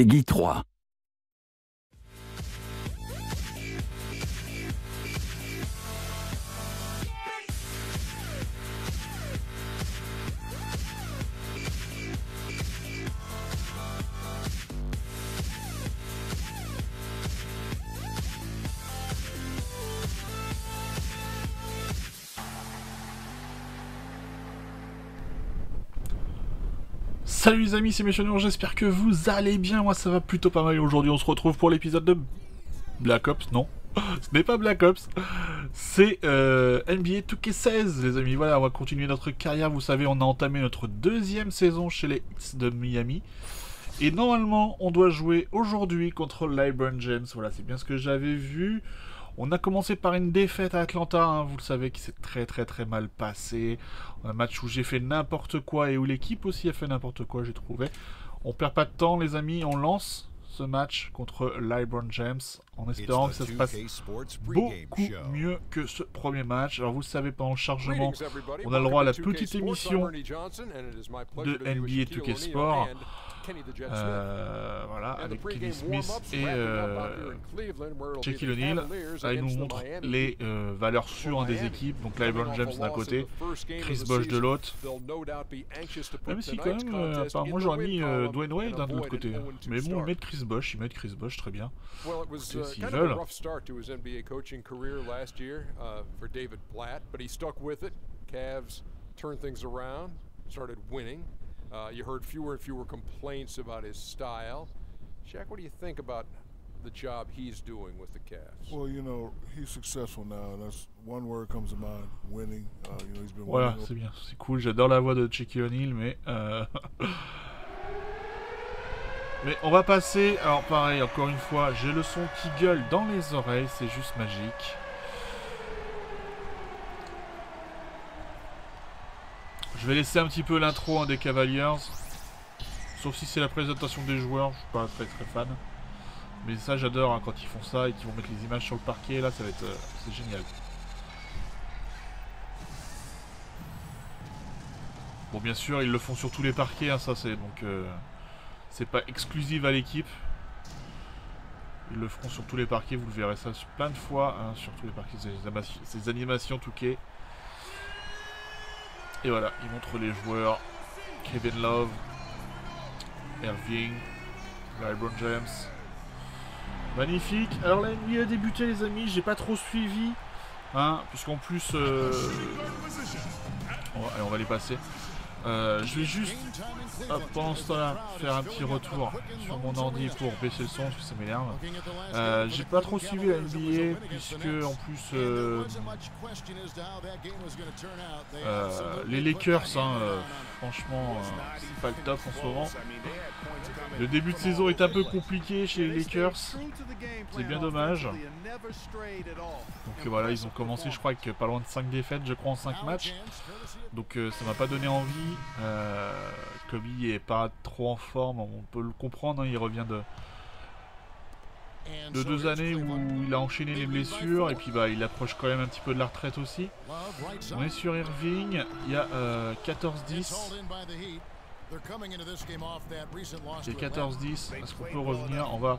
Peggy 3. Salut les amis, c'est Méchanion, j'espère que vous allez bien, moi ça va plutôt pas mal. Aujourd'hui on se retrouve pour l'épisode de Black Ops, non, ce n'est pas Black Ops, c'est euh, NBA 2K16 les amis. Voilà, on va continuer notre carrière, vous savez, on a entamé notre deuxième saison chez les X de Miami. Et normalement on doit jouer aujourd'hui contre LeBron James, voilà c'est bien ce que j'avais vu. On a commencé par une défaite à Atlanta, hein, vous le savez, qui s'est très très très mal passé. Un match où j'ai fait n'importe quoi et où l'équipe aussi a fait n'importe quoi, j'ai trouvé. On perd pas de temps, les amis, on lance ce match contre LeBron James en espérant que ça se passe beaucoup mieux que ce premier match. Alors vous le savez, pendant le chargement, on a le droit à la petite émission de NBA 2K Sport. Euh, voilà, avec Kenny Smith et euh, Shaquille O'Neal. Là, il nous montre les euh, valeurs sûres des équipes. Donc LeBron James d'un côté, Chris Bosh de l'autre. Même si quand même, euh, apparemment j'aurais mis euh, Dwayne Wade d'un autre côté. Mais bon, ils mettent Chris Bosh, ils mettent Chris Bosh, très bien. S'ils veulent. Cavs turned things around, started winning. Uh, you heard fewer and fewer complaints about his style. Shaq, what do you think about the job he's doing with the Cavs? Well, you know, he's successful now. That's one word comes to mind: winning. Uh, you know, he's been Voilà, winning. c'est bien, c'est cool. J'adore la voix de Shaquille O'Neal, mais euh... mais on va passer. Alors pareil, encore une fois, j'ai le son qui gueule dans les oreilles, c'est juste magique. Je vais laisser un petit peu l'intro hein, des Cavaliers. Sauf si c'est la présentation des joueurs, je suis pas très très fan. Mais ça j'adore hein, quand ils font ça et qu'ils vont mettre les images sur le parquet, là ça va être... euh, c'est génial. Bon bien sûr ils le font sur tous les parquets, hein, ça c'est donc... euh, c'est pas exclusif à l'équipe. Ils le feront sur tous les parquets, vous le verrez ça plein de fois sur tous les parquets, ces, animations- ces animations Touquet. Et voilà, il montre les joueurs. Kevin Love, Irving, LeBron James. Magnifique. Alors la NBA a débuté les amis, j'ai pas trop suivi. Hein, puisqu'en plus... euh, allez, on va les passer. Euh, je vais juste, pendant ce temps-là, faire un petit retour sur mon ordi pour baisser le son, parce que ça m'énerve. Euh, j'ai pas trop suivi la NBA, puisque en plus... euh, euh, les Lakers, hein, franchement, c'est pas le top en ce moment. Le début de saison est un peu compliqué chez les Lakers. C'est bien dommage. Donc voilà, ils ont commencé, je crois, avec pas loin de 5 défaites, je crois, en 5 matchs. Donc euh, ça m'a pas donné envie. Euh, Kobe est pas trop en forme, on peut le comprendre, hein, il revient de, de deux années où il a enchaîné les blessures et puis bah il approche quand même un petit peu de la retraite aussi. On est sur Irving, il y a euh, 14-10. C'est 14-10, est-ce qu'on peut revenir? On va,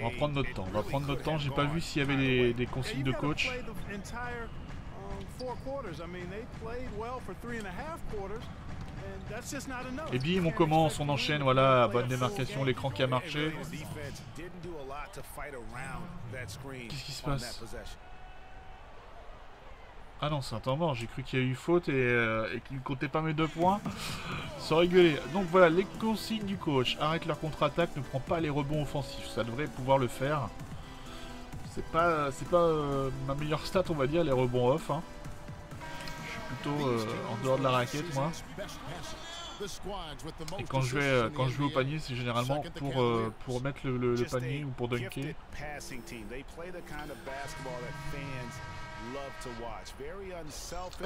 on va prendre notre temps, on va prendre notre temps, j'ai pas vu s'il y avait des consignes de coach. Et bim, on commence, on enchaîne, voilà, bonne démarcation, l'écran qui a marché. Qu'est-ce qui se passe? Ah non, c'est un temps mort, j'ai cru qu'il y a eu faute et, euh, et qu'il ne comptait pas mes deux points. Sans rigoler. Donc voilà, les consignes du coach. Arrête leur contre-attaque, ne prend pas les rebonds offensifs. Ça devrait pouvoir le faire. C'est pas, c'est pas euh, ma meilleure stat, on va dire, les rebonds off. hein. Plutôt euh, en dehors de la raquette, moi. Et quand je vais, euh, quand je vais au panier, c'est généralement pour, euh, pour mettre le, le- le panier ou pour dunker.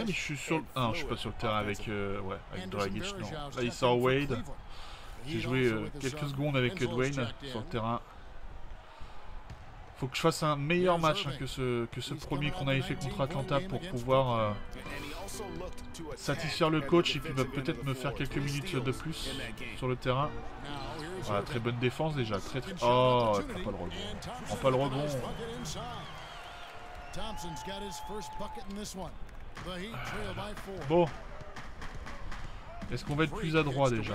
Ah, mais je suis sur le... Ah, non, je suis pas sur le terrain avec, ouais, avec Dragic, non. Là, il sort Wade. J'ai joué quelques secondes avec Dwayne sur le terrain. Faut que je fasse un meilleur match hein, que, ce, que ce premier qu'on avait fait contre Atlanta pour pouvoir euh, satisfaire le coach et puis bah, peut-être me faire quelques minutes de plus sur le terrain. Voilà, très bonne défense déjà. Très très. Oh, elle prend pas le rebond. Pas le rebond. Bon. Est-ce qu'on va être plus adroit Freak déjà?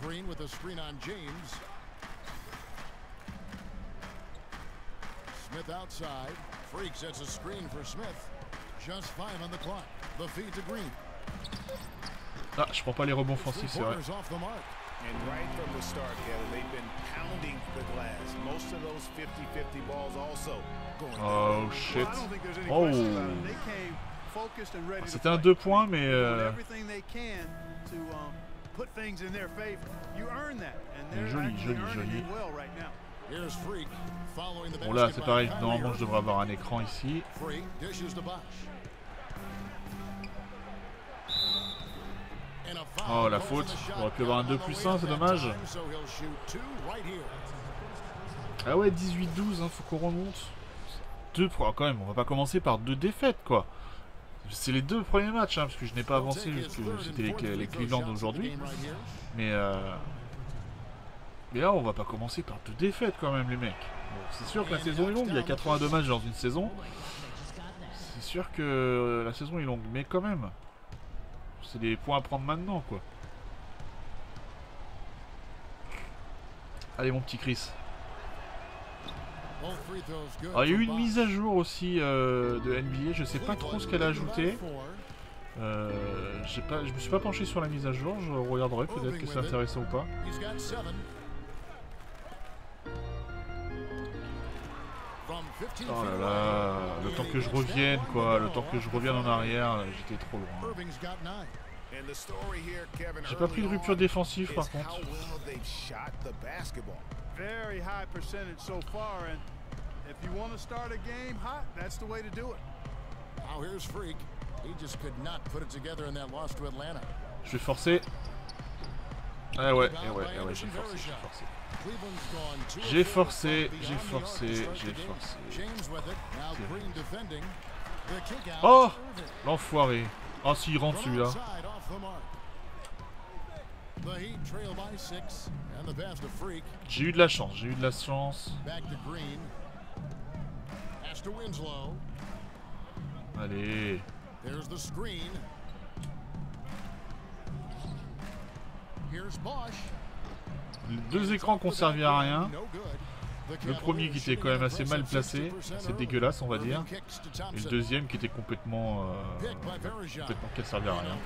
Green with a screen on James. Smith outside. Freak sets a screen for Smith. Just five on the clock. The feed to Green. Ah, je prends pas les rebonds offensifs, c'est vrai. Three-pointers off the mark. And right from the start, Kevin, they've been pounding the glass. Most of those 50-50 balls also going Oh shit. Oh. to C'était un. 2 points, mais euh, everything they can to put things in their favor. You earn that, and they're Joli, joli, joli. Bon là, c'est pareil. Normalement, je devrais avoir un écran ici. Oh, la faute. on aurait pu avoir un clock 2 on the plus way 1, c'est dommage. Ah ouais, 18-12, hein, faut qu'on remonte. Deux, pro- quand même, on va pas commencer par deux défaites, quoi. C'est les deux premiers matchs, hein, parce que je n'ai pas avancé, c'était les, les Cleveland aujourd'hui. Mais, euh... on va pas commencer par deux défaites, quand même, les mecs. C'est sûr que la saison est longue, il y a 82 matchs dans une saison. C'est sûr que euh, la saison est longue, mais quand même. C'est des points à prendre maintenant, quoi. Allez, mon petit Chris. Alors, il y a eu une mise à jour aussi euh, de NBA, je sais pas trop ce qu'elle a ajouté. Euh, je me suis pas penché sur la mise à jour, je regarderai peut-être que c'est intéressant ou pas. Oh là là, le temps que je revienne quoi, le temps que je revienne en arrière, j'étais trop loin. J'ai pas pris de rupture défensive par contre. well they've shot the basketball. Very high percentage so far, and if you want to start a game hot, that's the way to do it. Now here's Freak. He just could not put it together in that loss to Atlanta. Je vais forcer. Ah ouais, eh ouais, eh ouais, j'ai forcé, j'ai forcé. J'ai forcé, j'ai forcé, j'ai forcé. Oh. L'enfoiré. Ah s'il rentre celui-là. J'ai eu de la chance, j'ai eu de la chance. Allez. Bosch. Deux écrans qui ont servi à rien. Le premier qui était quand même assez mal placé, c'est dégueulasse on va dire. Et le deuxième qui était complètement... euh, complètement qui a servi à rien.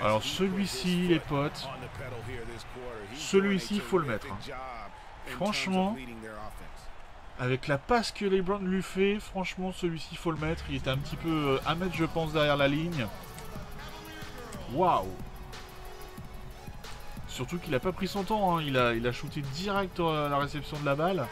Alors celui-ci les potes, Celui-ci, a faut le mettre, terrific job in Franchement, avec la passe que LeBron lui fait, franchement celui-ci faut le mettre. Il était un petit peu euh, un mètre je pense derrière la ligne. Waouh Surtout qu'il a pas pris son temps, hein. il, a, il a shooté direct euh, à la réception de la balle.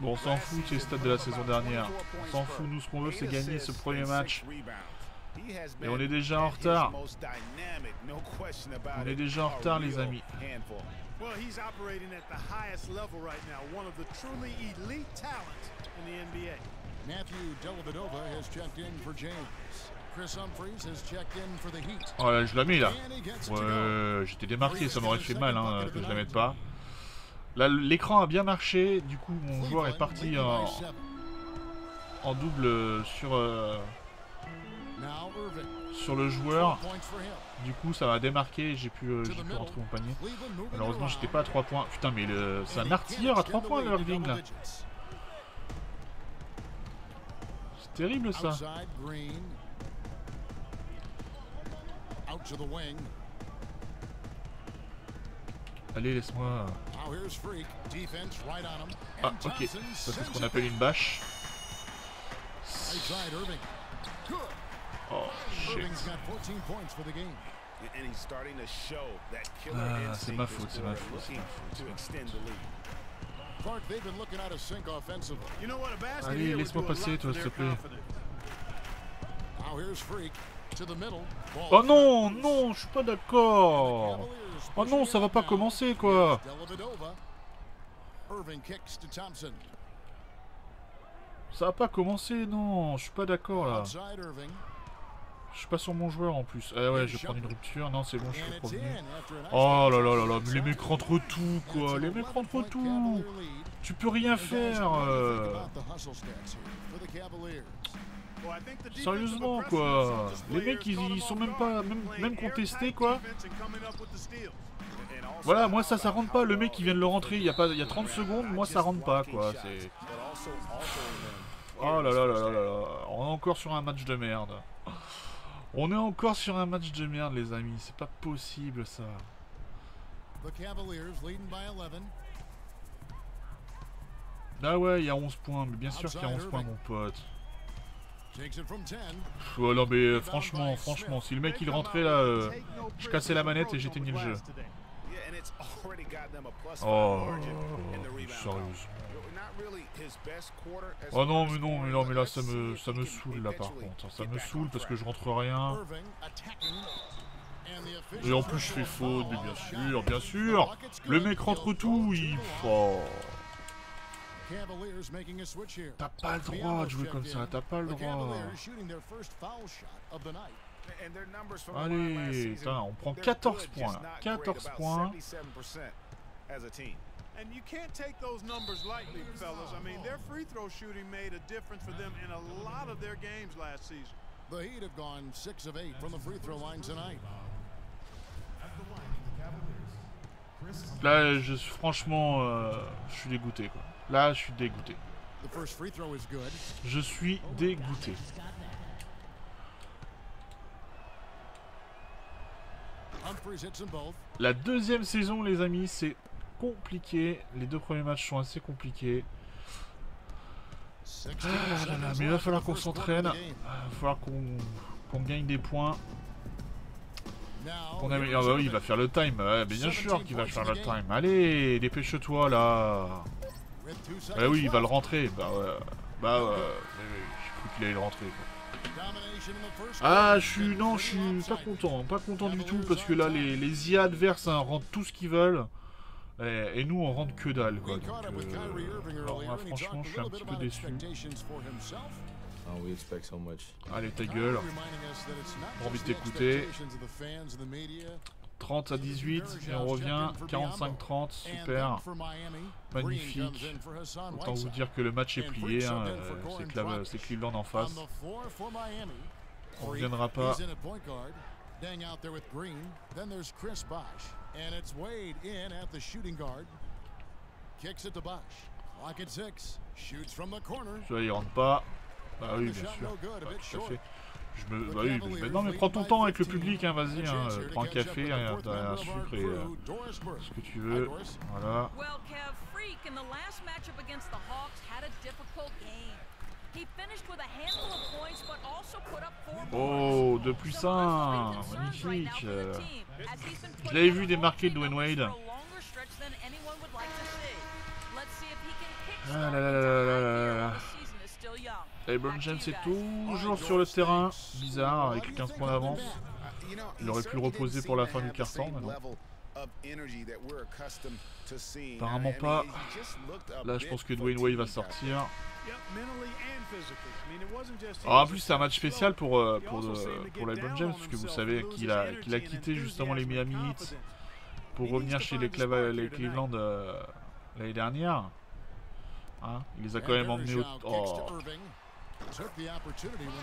Bon on s'en fout ces stats de la saison dernière. On s'en fout, nous ce qu'on veut c'est gagner ce premier match. Et on est déjà en retard. On est déjà en retard les amis. Well, he's operating at the highest level right now, one of the truly elite talents in the NBA. Matthew Dellavedova has checked in for James. Chris Humphries has checked in for the Heat. Oh là je la mets là. Ouais, j'étais démarqué, ça m'aurait fait mal hein, que je la mette pas. Là, l'écran a bien marché, du coup mon joueur est parti en, double sur, euh. Sur le joueur. Du coup ça m'a démarqué et j'ai pu, euh, pu rentrer mon panier. Malheureusement j'étais pas à 3 points. Putain mais le- c'est un artilleur à can't 3 extend points le Irving là. C'est terrible ça. Allez laisse-moi. Ah ok, ça c'est ce qu'on appelle une bâche. Oh shit. Irving's got 14 points for the game. And he's starting to show that killer Ah, instinct c'est ma faute, c'est ma faute, c'est looking ma faute, c'est to ma extend the lead. Clark, they've been looking out of sync offensively. You know what, a basket Allez, laisse-moi passer, toi, s'il te plaît. confidence. Now here's Freak to the middle. Ball Oh non, non, je suis pas d'accord. Oh non, ça va pas commencer quoi. Ça a pas commencé, non. Je suis pas d'accord là. Je suis pas sur mon joueur en plus. Eh ouais, je vais prendre une rupture. Non, c'est bon, je suis nice Oh là là là là, mais les mecs rentrent tout quoi. Les mecs rentrent tout. Tu peux rien faire. euh. Sérieusement, quoi. Les mecs, ils- sont même pas- même- contestés, quoi. Voilà, moi ça, ça rentre pas. Le mec qui vient de le rentrer il y a, pas, il y a they 30 not secondes, moi ça rentre pas quoi. C'est. Oh là là là là là là. On est encore sur un match de merde. On est encore sur un match de merde, les amis. C'est pas possible ça. The Cavaliers leading by 11. Ah ouais, il y a 11 points. Mais bien sûr qu'il y a 11 points, mon pote. Takes it from 10. Pff, ouais, non mais euh, franchement, franchement, si le mec il rentrait là, euh, je cassais la manette et j'éteignais le jeu. Oh, rebound sérieusement. Oh non mais non mais non mais là ça me ça me saoule là par contre. Ça me saoule parce que je rentre rien. Et en plus je fais faute, mais bien sûr, bien sûr. Le mec rentre tout, il... Oh. T'as pas le droit de jouer comme ça, t'as pas le droit. Allez, on prend they're 14 good, points là. not great, 14 about points. 77% as a team. And you can't take those numbers lightly, fellas. I mean, their free throw shooting made a difference for them in a lot of their games last season. The Heat have gone 6 of 8 from the free throw line tonight. Là, je, franchement, euh, je suis dégoûté quoi. Là, je suis dégoûté. The first free throw is good. Je suis dégoûté. Humphries hits them both. La deuxième saison, les amis, c'est compliqué. Les deux premiers matchs sont assez compliqués. 16 Ah là là, seconds mais il va falloir qu'on s'entraîne. game. Il va falloir qu'on gagne des points. Améliore. Ah bah oui, il va faire le time. Ouais, bien sûr qu'il va faire le time. Allez, dépêche-toi là. Bah oui, il va le rentrer. Bah ouais. Bah ouais. J'ai cru qu'il allait le rentrer. Ah, je suis. Non, je suis pas content. Pas content du tout parce que là, les, les IA adverses hein, rentrent tout ce qu'ils veulent. Et, et nous, on rentre que dalle. Quoi. Donc, euh, alors là, franchement, je suis un petit peu déçu. Oh, much. Allez, ta gueule. Pas envie de t'écouter. expectations of the fans and the media. 30 à 18. Et on revient. 45-30. And Super. Magnifique. Autant vous dire que le match est plié. Hein, euh, C'est Cleveland en face. On Freak reviendra pas. Dang out there with Green. Then there's Chris Bosh. And it's Wade in at the shooting guard. Kicks it to Bosh. Lock at six. Shoots from the corner. Vois, il rentre pas. Bah oui, bien sûr. tout à fait. Je me... Bah oui, mais, non, mais prends ton temps avec le 15. public, hein, vas-y, hein, prends un café, the un, sucre et euh, ce que tu veux. Voilà. Well, Kev, Freak in the last matchup against the Hawks had a difficult game. Oh, boards. deux plus Some un, real concerns right now magnifique. Je l'avais vu démarquer Dwayne Wade. Ah là là là là là là. LeBron James est toujours sur le terrain. Bizarre, avec What do you 15 think points d'avance. know, Il aurait pu le reposer pour la fin du quart-temps, same mais non. level of energy that we're accustomed to seeing. Apparemment pas. Là, je pense que Dwayne Wade va sortir. Alors, en plus, c'est un match spécial pour, euh, pour, euh, pour LeBron James, on parce que vous savez qu'il a, qu'il a quitté justement les Miami Heat pour revenir chez les, Clava- les. Cleveland euh, l'année dernière. Hein, il les a quand même emmenés au... Oh,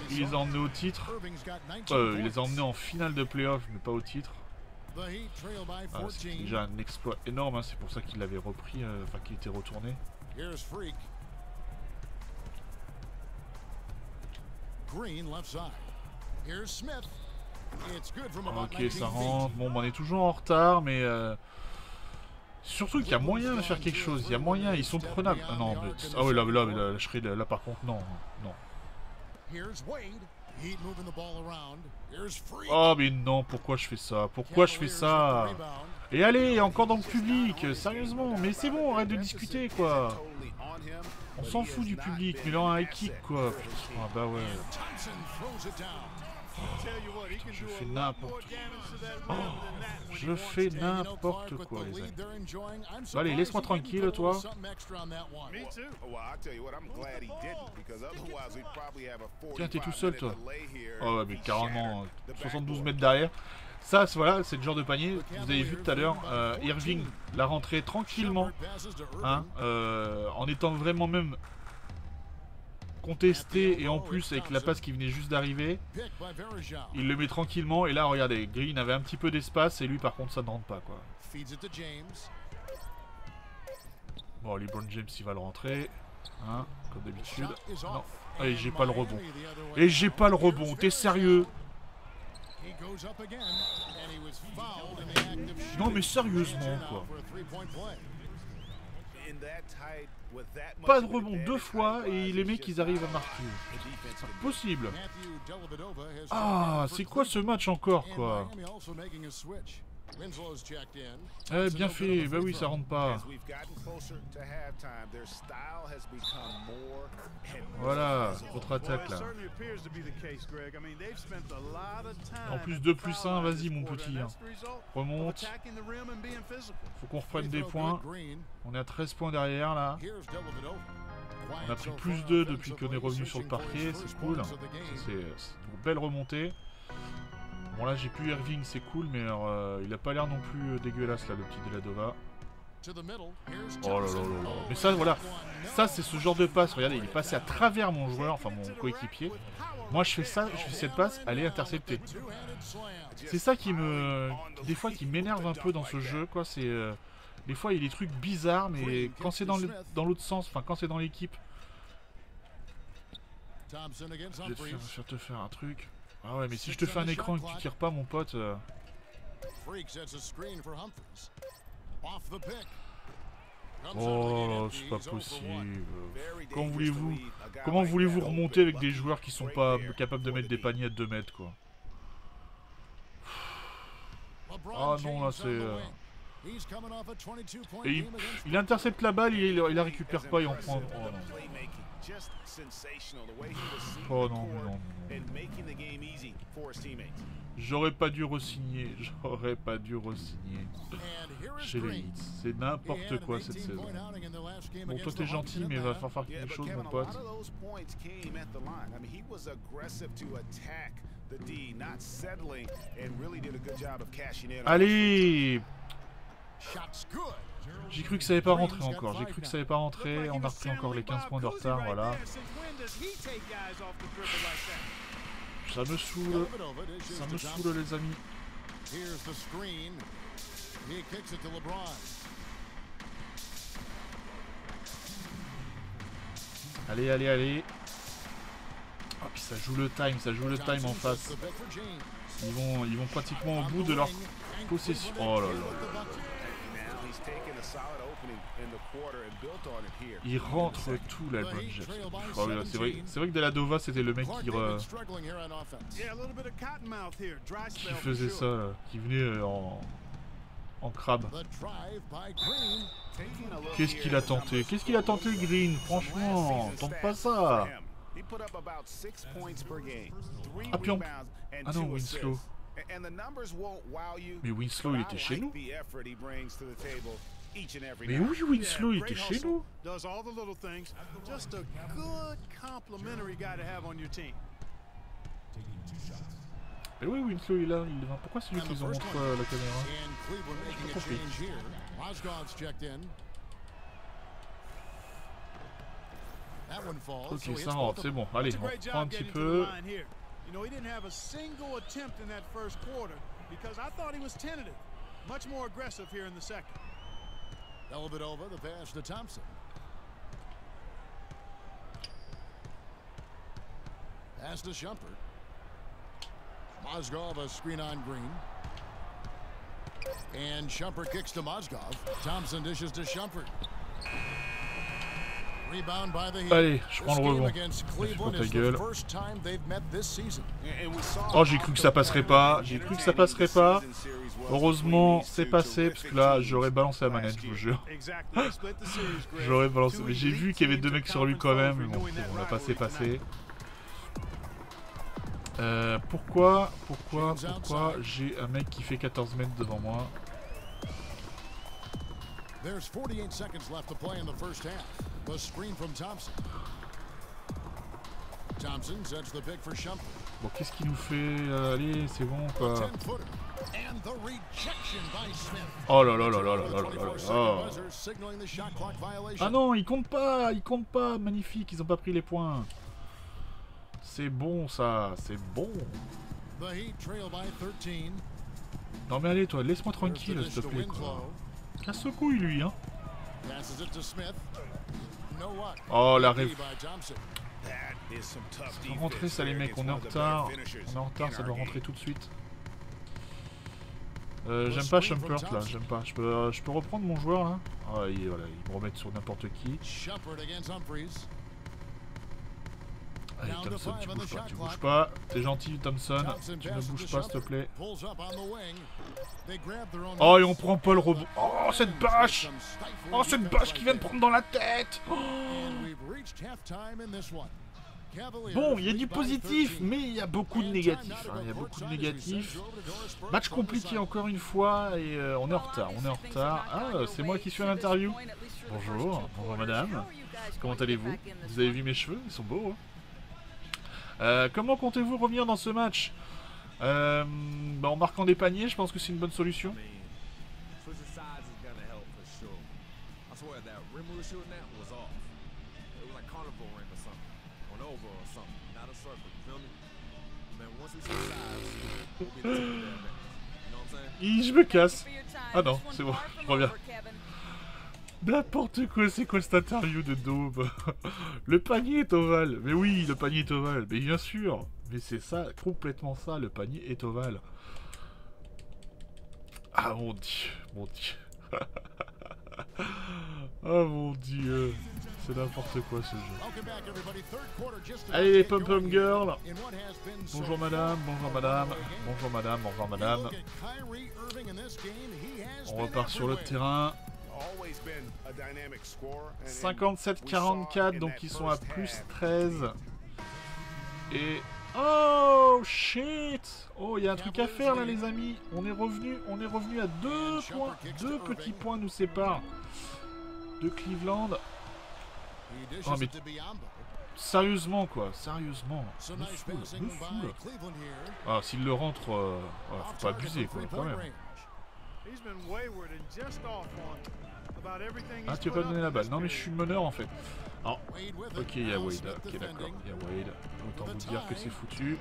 il les a emmenés au titre. Irving's got 19 Euh, il les a emmenés en finale de playoff, mais pas au titre. Ah, c'est 14. déjà un exploit énorme, hein, c'est pour ça qu'il l'avait repris, euh, enfin qu'il était retourné. Ok, 19 ça rentre. Bon, on est toujours en retard, mais... euh, Surtout qu'il y a moyen de faire quelque chose, il y a moyen, ils sont prenables. Ah non, mais... Ah ouais, là, là, là, là, là, par contre, non, non. Oh, mais non, pourquoi je fais ça? Pourquoi je fais ça? Et allez, encore dans le public, sérieusement, mais c'est bon, arrête de discuter, quoi. on s'en fout du public, mais là, un an kick, quoi. Ah bah ouais. Je fais n'importe quoi. he Je fais n'importe quoi, les amis. Bah, allez, laisse-moi tranquille, toi. 45 Tiens, t'es tout seul, toi. Oh ouais, mais carrément, shattered the 72 backboard. mètres derrière. Ça, c'est- voilà, c'est le genre de panier, vous avez vu tout à l'heure, euh, Irving l'a rentré tranquillement, hein, euh, en étant vraiment même contesté et en plus avec la passe qui venait juste d'arriver, il le met tranquillement et là regardez, Green avait un petit peu d'espace et lui par contre ça ne rentre pas quoi. Feeds it to James. Bon, LeBron James il va le rentrer, hein, comme d'habitude. Non, off. et j'ai pas le rebond. Et j'ai pas le rebond, t'es sérieux Non mais sérieusement quoi. Pas de rebond deux fois et les mecs ils arrivent à marquer. C'est possible. Ah, c'est quoi ce match encore quoi Eh bien fait, bah oui ça rentre pas. Voilà, physical. votre Well, attaque it là. En plus, at deux the plus foul un, line vas-y, this mon petit, hein. Remonte, faut qu'on reprenne des points. On est à 13 points derrière là. On a pris plus far 2 depuis qu'on est revenu sur le parquet, c'est cool. c'est une belle remontée. Bon là j'ai plus Irving, c'est cool, mais alors, euh, il a pas l'air non plus euh, dégueulasse là le petit Deladova. Oh là là là Mais ça voilà, ça c'est ce genre de passe. Regardez, il est passé à travers mon joueur, enfin mon coéquipier. Moi je fais ça, je fais cette passe, elle est interceptée. C'est ça qui me, des fois qui m'énerve un peu dans ce jeu, quoi. C'est euh, des fois il y a des trucs bizarres, mais quand c'est dans l'autre sens, enfin quand c'est dans l'équipe, je vais te faire un truc. Ah ouais, mais si je te fais un écran et que tu tires pas, mon pote. euh, Oh, c'est pas He's 0 for 1. possible. Comment voulez-vous, comment voulez-vous remonter avec des joueurs qui sont pas capables de mettre des paniers à 2 mètres, quoi. Ah non, là, c'est, the wing. He's coming off a 22 point Et il, intercepte la balle, il, il la récupère pas et en prend. Oh non. Oh non. J'aurais pas dû re-signer, j'aurais pas dû re-signer chez les. Hits. C'est n'importe quoi cette 18 saison. Bon, toi t'es gentil, mais il va falloir faire quelque chose, mon pote. on Allez. J'ai cru que ça allait pas rentrer encore, j'ai cru que ça allait pas rentrer, on a repris encore les 15 points de retard, voilà. Ça me saoule, ça me saoule les amis. Allez, allez, allez. Ah, puis ça joue le time, ça joue le time en face. Ils vont, ils vont pratiquement au bout de leur possession. Oh là là. Ils rentrent tout la bonne Oh c'est vrai, 17. c'est vrai que Deladova c'était le mec qui, faisait ça, là, qui venait euh, en, en crabe. Qu'est-ce qu'il a tenté? Qu'est-ce qu'il a tenté. Green? Franchement, tente pas ça for him. He put up about six points per game, three Ah, puis on- Ah non, Winslow. Mais Winslow, il était chez nous. The effort he brings to the table each and every Mais night. oui, Winslow, il Yeah, était great chez hustle, nous. Does all the little things. Just a good complimentary guy to have on your team. Mais oui, Winslow, il est là. Il est là. Pourquoi c'est lui And qui the ont first montré one. euh, la caméra? And Cleveland making a compris. change here. Mozgov's checked in. That one falls. Ok, so he hits ça both rentre, of c'est them. bon. Allez, It's a on great reprend un job petit getting to peu. the line here. You know, he didn't have a single attempt in that first quarter because I thought he was tentative. Much more aggressive here in the second. Dellavedova, the pass to Thompson. Pass to Shumpert. Mozgov a screen on Green. And Shumpert kicks to Mozgov. Thompson dishes to Shumpert. Allez, je prends le rebond. ta gueule. Oh, j'ai cru que ça passerait pas. J'ai cru que ça passerait pas. Heureusement, c'est passé parce que là, j'aurais balancé la manette, je vous jure. J'aurais balancé. Mais j'ai vu qu'il y avait deux mecs sur lui quand même. Bon, on a passé, passé. Euh, pourquoi, pourquoi, pourquoi j'ai un mec qui fait 14 mètres devant moi? There's 48 seconds left to play in the first half. The screen from Thompson. Thompson sets the pick for Shumpert. Bon, qu'est-ce qu'il nous fait Euh, Allez, c'est bon quoi. 10-footer. And the rejection by Smith. Oh là là là là là là là là 24 là. second buzzer signaling the shot clock violation. Ah non, ils comptent pas, ils comptent pas. Magnifique, ils ont pas pris les points. C'est bon ça, c'est bon. The Heat trail by 13. Non mais allez toi, laisse-moi tranquille s'il te plaît quoi. Casse le couille lui hein. Oh la rêve. rentrer ça les mecs, on est en retard. On est en retard, ça doit rentrer tout de suite. Euh, J'aime pas Shumpert là, j'aime pas. Je peux, euh, je peux reprendre mon joueur là Ah il, voilà, ils me remettent sur n'importe qui. Allez Thompson, tu bouges pas, tu bouges pas. T'es gentil Thompson, tu ne bouges pas s'il te plaît. Oh et on prend pas le rebond. Oh cette bâche Oh cette bâche qui vient de prendre dans la tête Oh. Bon, il y a du positif, 13. mais il y a beaucoup de négatifs. hein, Il y a beaucoup de négatifs. Match compliqué encore une fois et euh, on est en retard, on est en retard. Ah, c'est moi qui suis à l'interview. Bonjour, bonjour madame. Comment allez-vous? Vous avez vu mes cheveux? Ils sont beaux. hein euh, comment comptez-vous revenir dans ce match euh, bah, En marquant des paniers, je pense que c'est une bonne solution. Je me casse. Ah non, c'est bon, je reviens. N'importe quoi, c'est quoi cette interview de daube Le panier est ovale. Mais oui, le panier est ovale. Mais bien sûr. Mais c'est ça, complètement ça, le panier est ovale. Ah mon dieu, mon dieu. oh mon dieu. C'est n'importe quoi ce jeu. Allez les pom going girls. Bonjour madame, bonjour madame, bonjour madame, You madame. On repart sur le terrain. Always been a dynamic scorer, and- and 57-44, we saw donc ils sont à plus half, 13. Et... Oh shit Oh, il y a un truc à faire là les amis. On est revenu, on est revenu à deux points. Deux petits points nous séparent de Cleveland. Oh, mais-. Sérieusement quoi, sérieusement. So Me passing me here. Ah, s'il le rentre, euh, Off faut pas abuser quoi, quand même. Ah, tu vas pas donner la balle. Non, mais je suis meneur en fait. Ah. Ok, il y a Wade. Ok, d'accord, il y a Wade. Autant vous dire que c'est foutu.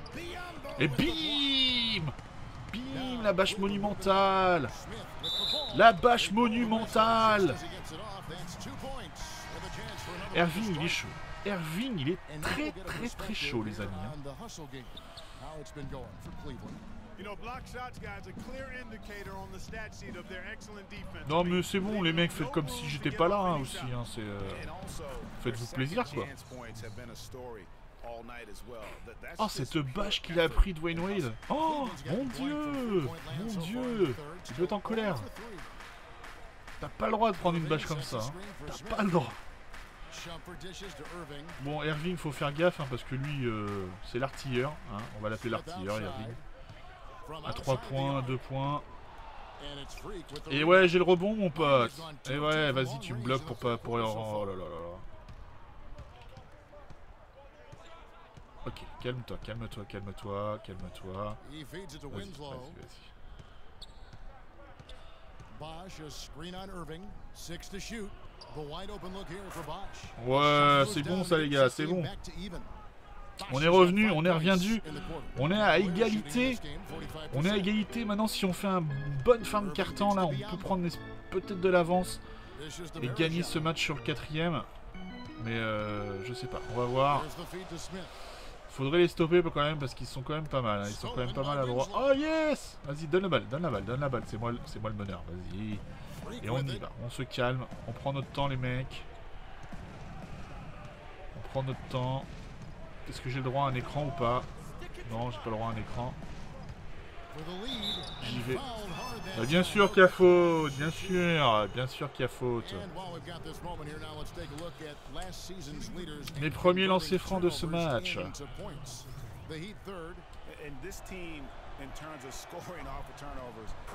Et bim Bim La bâche monumentale La bâche monumentale Irving, il est chaud. Irving, il est très très très chaud, les amis. Hein. Non mais c'est bon les mecs, faites comme si j'étais pas là hein, aussi. Hein, c'est euh, Faites-vous plaisir quoi. Oh cette bâche qu'il a pris Dwayne Wade. Oh mon dieu Mon dieu Il doit être en colère. T'as pas le droit de prendre une bâche comme ça. Hein. T'as pas le droit. Bon Irving faut faire gaffe hein, parce que lui euh, c'est l'artilleur hein. On va l'appeler l'artilleur Irving. À 3 points, à 2 points. Et ouais, j'ai le rebond, mon pote. Et ouais, vas-y, tu me bloques pour pas. Pour... Oh là là là. Ok, calme-toi, calme-toi, calme-toi, calme-toi. Ouais, c'est bon ça, les gars, c'est bon. On est revenu, on est reviendu. On est à égalité. this game, 45%. On est à égalité maintenant. Si on fait une bonne fin de carton là, on peut prendre peut-être de l'avance et gagner ce match sur le quatrième. Mais euh, je sais pas, on va voir. Faudrait les stopper quand même parce qu'ils sont quand même pas mal. hein. Ils sont quand même pas mal à droite. Oh yes Vas-y, donne la balle, donne la balle, donne la balle. C'est moi, c'est moi le meneur. Vas-y. Et on y va. On se calme. On prend notre temps les mecs. On prend notre temps. Est-ce que j'ai le droit à un écran ou pas Non, j'ai pas le droit à un écran. J'y vais. Bah, bien sûr qu'il y a faute, bien sûr, bien sûr qu'il y a faute. Les premiers lancers francs de ce match.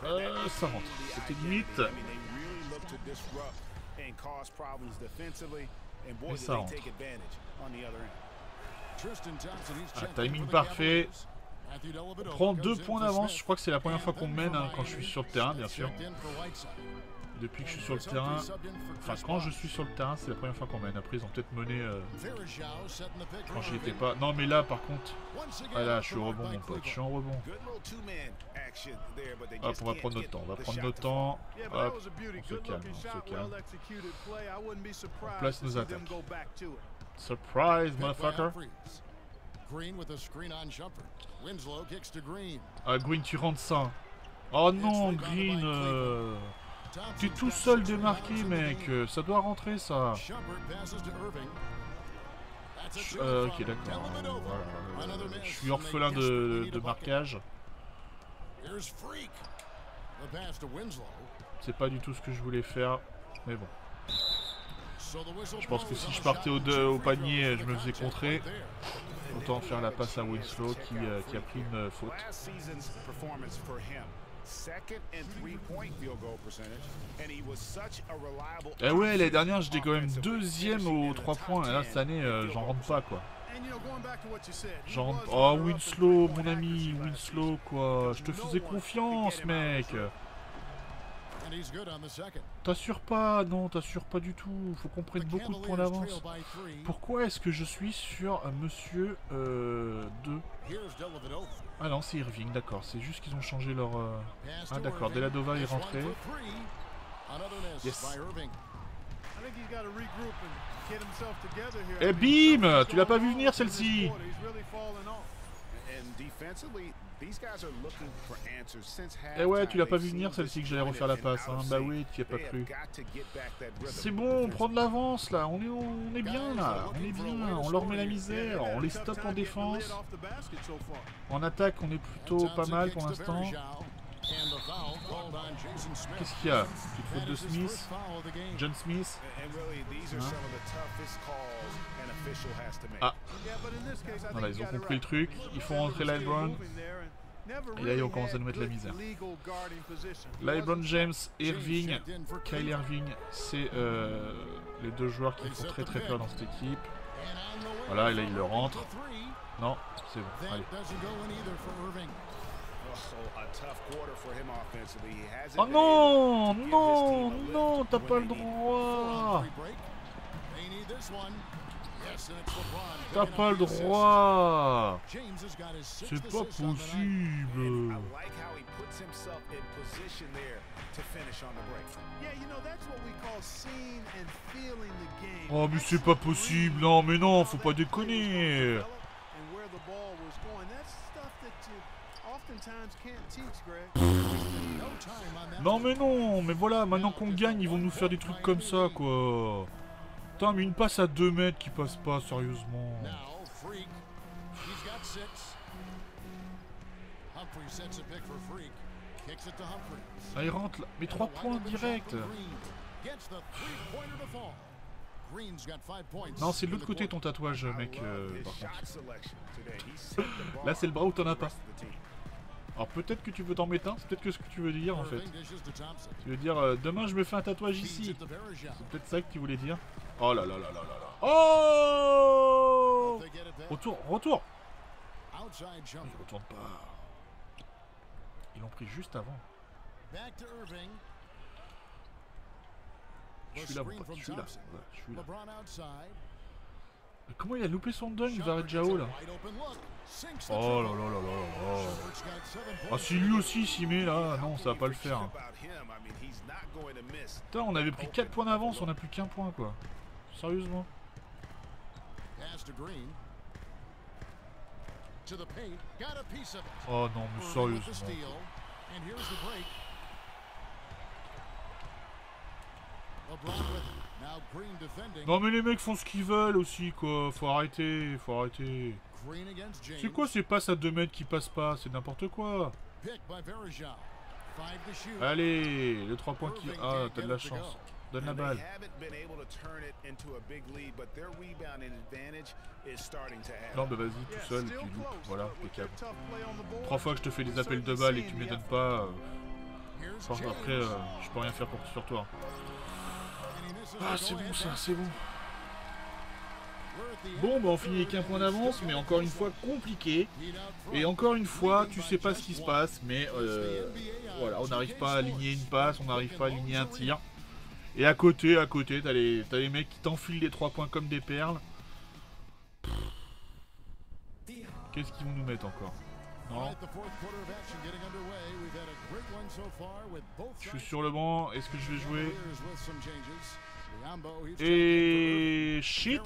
Euh, ça rentre, c'était limite. Ça rentre on he's Ah, timing parfait. Dellavedova Prend deux in points d'avance. Je crois que c'est la première fois qu'on mène hein, quand je suis sur le terrain, bien sûr. Depuis que je suis sur le terrain. Enfin, quand je suis sur le terrain, c'est la première fois qu'on mène. Après, ils ont peut-être mené euh, quand j'y étais pas. Non, mais là, par contre. Ah là, je suis au rebond, mon pote. Je suis en rebond. Hop, on va prendre notre temps. On va prendre notre temps. Hop, on se calme, on se calme. surprised place nos attaques. Surprise, motherfucker. Green with a screen on Shumpert. Winslow kicks to Green. Ah, Green, tu rentres ça. Oh non, Green. euh, T'es tout seul démarqué, mec. Ça doit rentrer, ça. Euh, ok, d'accord. Voilà. Euh, Je suis orphelin de, de marquage. C'est pas du tout ce que je voulais faire. Mais bon. Je pense que si je partais au, panier, je me faisais contrer. Autant faire la passe à Winslow qui, euh, qui a pris une faute. Eh ouais, l'année dernière j'étais quand même deuxième aux the 3 top points. Et là 10 cette année, euh, j'en rentre pas quoi. Oh, Winslow, mon ami, Winslow quoi. Je te faisais confiance, mec. And he's good on the second. T'assures pas, non, t'assures pas du tout. Faut qu'on prenne beaucoup de points d'avance. Pourquoi est-ce que je suis sur euh, Monsieur euh, 2 Here's Dellavedova. Ah non, c'est Irving, d'accord. C'est juste qu'ils ont changé leur. euh, Ah d'accord. Deladova est rentré. Yes. here. Eh, bim Tu l'as pas vu on venir, celle-ci Eh ouais, tu l'as pas vu venir celle-ci que j'allais refaire la passe. Hein. Bah oui, tu y as pas cru. C'est bon, on prend de l'avance là. On est, on est bien là. On est bien. On leur met la misère. On les stoppe en défense. En attaque, on est plutôt pas mal pour l'instant. Qu'est-ce qu'il y a? Petite faute de Smith. John Smith. Hein? Ah. Voilà, ils ont compris le truc. Ils font rentrer LeBron. Et là, ils ont commencé à nous mettre la misère. LeBron James, Irving, Kyle Irving, c'est euh, les deux joueurs qui font très très peur dans cette équipe. Voilà, et là il le rentre. Non, c'est bon. Oh, non, non, non, t'as pas le droit. T'as pas le droit. James has got his sixth C'est pas possible. I like how he puts himself in position there to finish on the break. Yeah, you know, that's what we call seeing and feeling the game. Oh mais c'est pas possible. Non mais non, faut pas déconner. develop And where the ball was going. That's stuff that you oftentimes can't teach, Greg. No time on that Non mais non, mais voilà, maintenant qu'on gagne, ils vont nous faire des trucs comme ça quoi. Putain, mais une passe à 2 mètres qui passe pas, sérieusement. Ah, il rentre là. Mais 3 And a points direct. Non, c'est de l'autre côté ton tatouage, mec, euh, Là, c'est le bras où t'en as pas. Alors peut-être que tu veux t'en mettre un, c'est peut-être que ce que tu veux dire en fait. Tu veux dire, euh, demain je me fais un tatouage ici. C'est peut-être ça que tu voulais dire. Oh là là là là là là. Oh. Retour, retour jumper. retournent pas. Ils l'ont pris juste avant. Je suis là, mon pote, je suis là. Je suis là. Mais comment il a loupé son dunk, gets a là Oh là là là là là. Ah si lui aussi s'y met là, non ça va pas le faire. Putain on avait pris 4 points d'avance, on a plus qu'un point quoi. Sérieusement. Oh non mais sérieusement. steal. And here's the break. LeBron with it. Now Green defending. Non mais les mecs font ce qu'ils veulent aussi quoi, faut arrêter, faut arrêter. C'est quoi ces passes à 2 mètres qui passent pas? C'est n'importe quoi. Allez, le 3 points qui... Ah, t'as de la chance. donne la balle. haven't been able to turn it into a big lead, but their rebounding advantage is starting to add Non, bah vas-y, tout seul, et puis Voilà, impeccable. Trois fois que je te fais des appels de balles et que tu me the donnes pas, euh, après, euh, je peux rien faire pour, sur toi. Ah, c'est bon ça, c'est bon. Bon, bah on finit avec un point d'avance, mais encore une fois compliqué. Et encore une fois, tu sais pas ce qui se passe, mais euh, voilà, on n'arrive pas à aligner une passe, on n'arrive pas à aligner un tir. Et à côté, à côté, t'as les, les mecs qui t'enfilent les trois points comme des perles. Qu'est-ce qu'ils vont nous mettre encore? Non, je suis sur le banc, est-ce que je vais jouer? Et shit.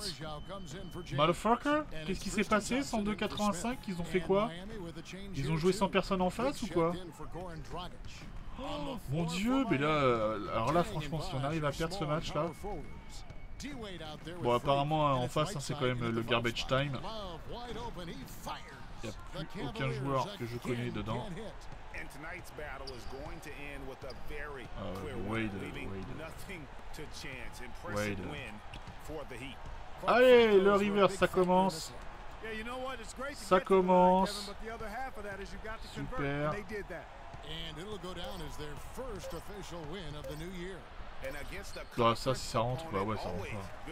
Motherfucker Qu'est-ce qui s'est passé? Thompson in for 102-85 Smith. Ils ont fait quoi? Ils ont joué sans personne en face ou quoi? The Mon dieu, mais là, alors là franchement, si on arrive à perdre ce small match là, power forwards. D-Wade out there Bon, apparemment, en face, hein, c'est quand même le garbage time. Il n'y a The plus aucun joueur que je connais dedans. Uh, clear Wade, Wade. Allez, le reverse, ça commence. Ça commence. Super. Ah, ça, si ça rentre, bah ouais, ça rentre pas.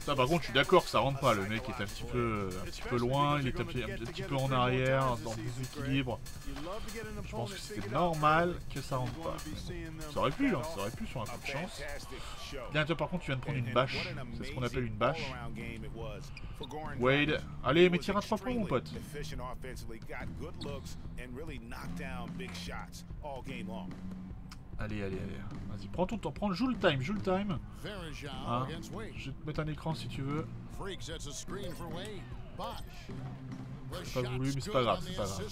Ça, par contre, je suis d'accord que ça rentre pas. Le mec est un petit peu, un petit peu loin, il est un petit, un peu en arrière, dans le déséquilibre. Je pense que c'était normal que ça rentre pas. Ça aurait pu, hein, ça aurait pu sur un coup de chance. Bien, toi, par contre, tu viens de prendre une bâche. C'est ce qu'on appelle une bâche. Wade, allez, mais tire à trois points, mon pote. Allez, allez, allez. Vas-y, prends ton temps, prends, joue le time, joue le time. Hein. Je vais te mettre un écran si tu veux. J'ai pas voulu, mais c'est pas grave, c'est pas grave.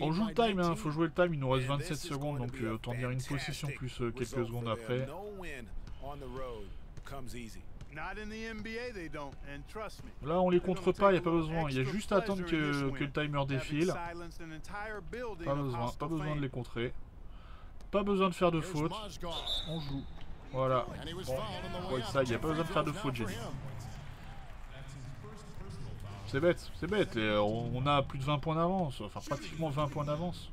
On joue le time, hein, 19. faut jouer le time, il nous reste And 27 this is secondes, donc euh, autant dire une possession plus euh, quelques secondes après. No win on the road comes easy. Not in the NBA, they don't. And trust me. Là, on les contre pas, take y a pas besoin. Il y a juste à attendre que, le timer défile. silenced an entire building Pas besoin, pas besoin de les contrer. Pas besoin de faire de faute. On joue. Voilà. And he was Bon, fouled on the way out. Whiteside, y a pas besoin de faire de faute, him. C'est bête, c'est bête. Et, euh, on, on a plus de 20 points d'avance. Enfin, pratiquement 20 points d'avance.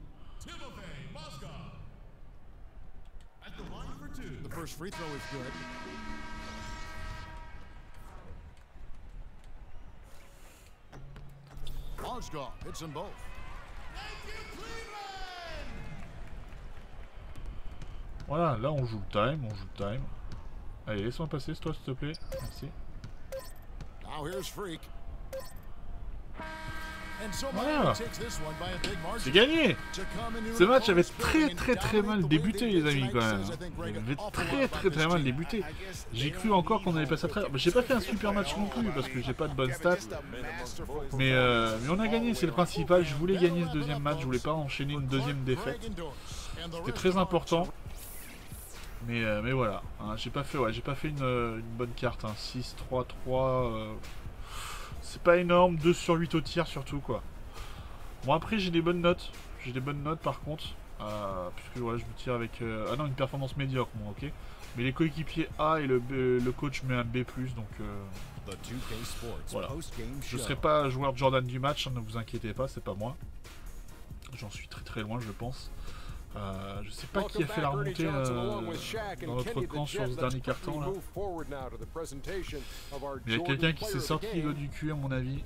The first free throw is good. Mozgov hits them both. Voilà, là on joue le time, on joue le time. Allez, laisse-moi passer, toi, s'il te plaît. Merci. Now here's Freak. Voilà. C'est gagné Ce match avait très très très mal débuté les amis quand même. Il avait très très très mal débuté. J'ai cru encore qu'on allait passer à travers. J'ai pas fait un super match non plus parce que j'ai pas de bonnes stats. Mais, euh, mais on a gagné, c'est le principal. Je voulais gagner ce deuxième match, je voulais pas enchaîner une deuxième défaite. C'était très important. Mais, euh, mais voilà, hein, j'ai pas fait, ouais, j'ai pas fait une, euh, une bonne carte. Hein. 6, 3, 3. euh, c'est pas énorme. 2 sur 8 au tir surtout quoi. Bon après j'ai des bonnes notes. J'ai des bonnes notes par contre. euh, puisque ouais, je me tire avec. euh, ah non, une performance médiocre, bon ok. Mais les coéquipiers A et le, B- le coach met un B, donc. euh, Voilà. je serai pas joueur Jordan du match, hein, ne vous inquiétez pas, c'est pas moi. J'en suis très très loin, je pense. Euh, je sais pas qui a fait la remontée euh, dans notre camp sur ce dernier carton là. Mais il y a quelqu'un qui s'est sorti doigts du cul à mon avis.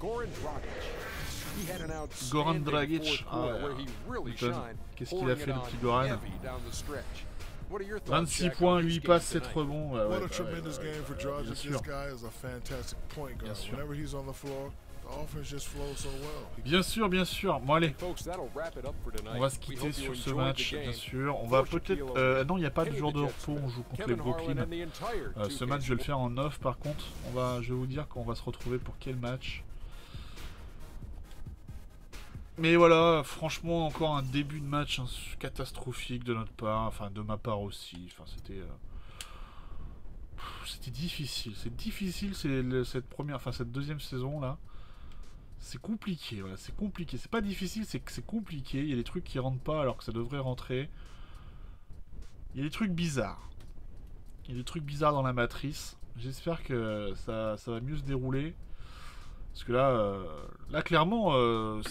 Goran Dragic. Ah, ouais, m'étonne. Qu'est-ce qu'il a fait le petit Goran 26 points, 8 passes, 7 rebonds. Ouais. Bien sûr. Bien sûr. Bien sûr, bien sûr. Bon allez, on va se quitter sur ce match, bien sûr. On va peut-être... euh, non, il n'y a pas de jour de repos, on joue contre les Brooklyn. Euh, ce match, je vais le faire en off par contre. On va, je vais vous dire qu'on va se retrouver pour quel match. Mais voilà, franchement, encore un début de match hein, catastrophique de notre part, enfin de ma part aussi. Enfin, c'était, euh, c'était difficile. C'est difficile, cette première, enfin cette deuxième saison là. C'est compliqué, voilà, c'est compliqué. C'est pas difficile, c'est que c'est compliqué. Il y a des trucs qui rentrent pas alors que ça devrait rentrer. Il y a des trucs bizarres. Il y a des trucs bizarres dans la matrice. J'espère que ça, ça va mieux se dérouler. Parce que là, euh, là clairement, euh,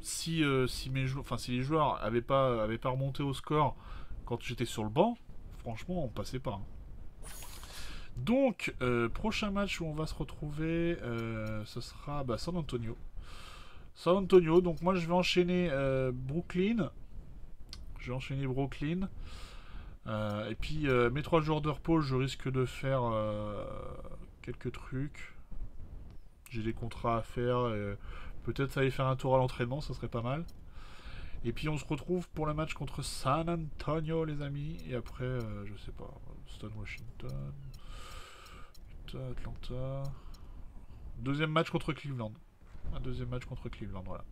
si, euh, si, mes enfin, si les joueurs avaient pas, avaient pas remonté au score quand j'étais sur le banc, franchement, on passait pas. hein. Donc, euh, prochain match où on va se retrouver, euh, ce sera bah, San Antonio. San Antonio, donc moi je vais enchaîner euh, Brooklyn. Je vais enchaîner Brooklyn. Et puis mes trois jours de repos, je risque de faire quelques trucs. J'ai des contrats à faire. Peut-être aller faire un tour à l'entraînement, ça serait pas mal. Et puis on se retrouve pour le match contre San Antonio, les amis. Et après, je sais pas, Stone Washington, Atlanta. Deuxième match contre Cleveland. Un deuxième match contre Cleveland, voilà.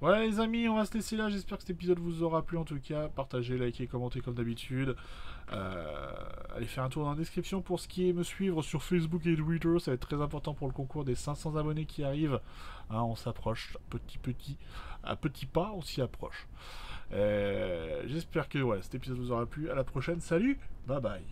Voilà les amis, on va se laisser là. J'espère que cet épisode vous aura plu en tout cas. Partagez, likez, commentez comme d'habitude. Euh, allez faire un tour dans la description pour ce qui est me suivre sur Facebook et Twitter. Ça va être très important pour le concours des 500 abonnés qui arrivent. Hein, on s'approche petit petit, à petit pas, on s'y approche. Euh, J'espère que cet épisode vous aura plu. À la prochaine. Salut, bye bye.